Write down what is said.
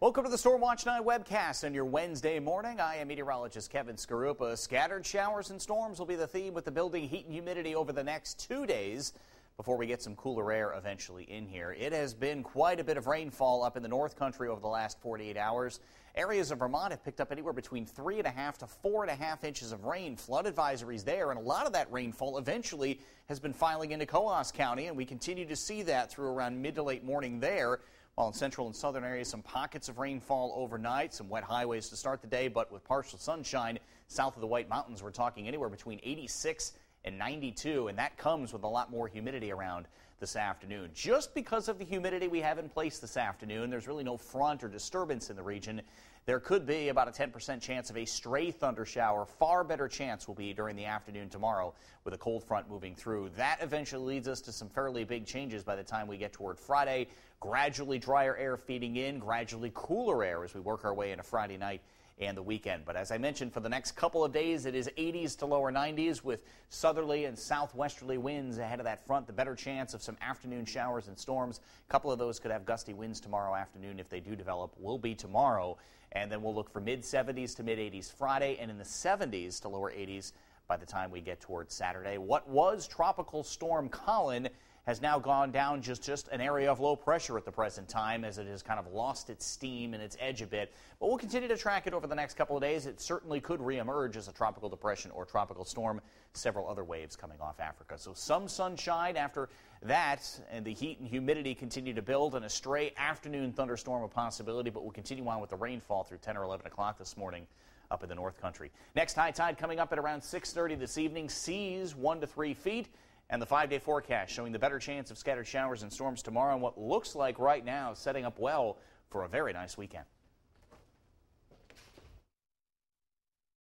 Welcome to the Storm Watch 9 webcast on your Wednesday morning. I am meteorologist Kevin Skarupa. Scattered showers and storms will be the theme with the building heat and humidity over the next two days before we get some cooler air eventually in here. It has been quite a bit of rainfall up in the North Country over the last 48 hours. Areas of Vermont have picked up anywhere between three and a half to four and a half inches of rain. Flood advisories there, and a lot of that rainfall eventually has been filing into Coos County, and we continue to see that through around mid to late morning there. While in central and southern areas, some pockets of rainfall overnight, some wet highways to start the day, but with partial sunshine south of the White Mountains, we're talking anywhere between 86 and 92, and that comes with a lot more humidity around this afternoon. Just because of the humidity we have in place this afternoon, there's really no front or disturbance in the region. There could be about a 10% chance of a stray thunder shower. Far better chance will be during the afternoon tomorrow with a cold front moving through. That eventually leads us to some fairly big changes by the time we get toward Friday. Gradually drier air feeding in, gradually cooler air as we work our way into Friday night and the weekend. But as I mentioned, for the next couple of days, it is 80s to lower 90s with southerly and southwesterly winds ahead of that front. The better chance of some afternoon showers and storms. A couple of those could have gusty winds tomorrow afternoon if they do develop, will be tomorrow. And then we'll look for mid 70s to mid 80s Friday and in the 70s to lower 80s by the time we get towards Saturday. What was Tropical Storm Colin has now gone down just, just an area of low pressure at the present time as it has kind of lost its steam and its edge a bit. But we'll continue to track it over the next couple of days. It certainly could reemerge as a tropical depression or tropical storm. Several other waves coming off Africa. So some sunshine after that, and the heat and humidity continue to build, and a stray afternoon thunderstorm a possibility, but we'll continue on with the rainfall through 10 or 11 o'clock this morning up in the North Country. Next high tide coming up at around 6:30 this evening. Seas 1 to 3 feet and the five day forecast showing the better chance of scattered showers and storms tomorrow and what looks like right now setting up well for a very nice weekend.